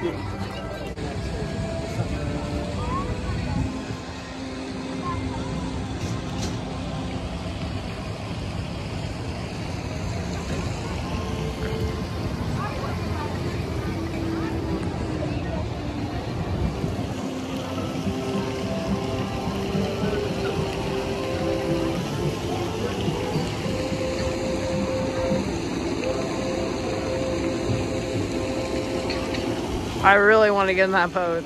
嗯 I really want to get in that boat.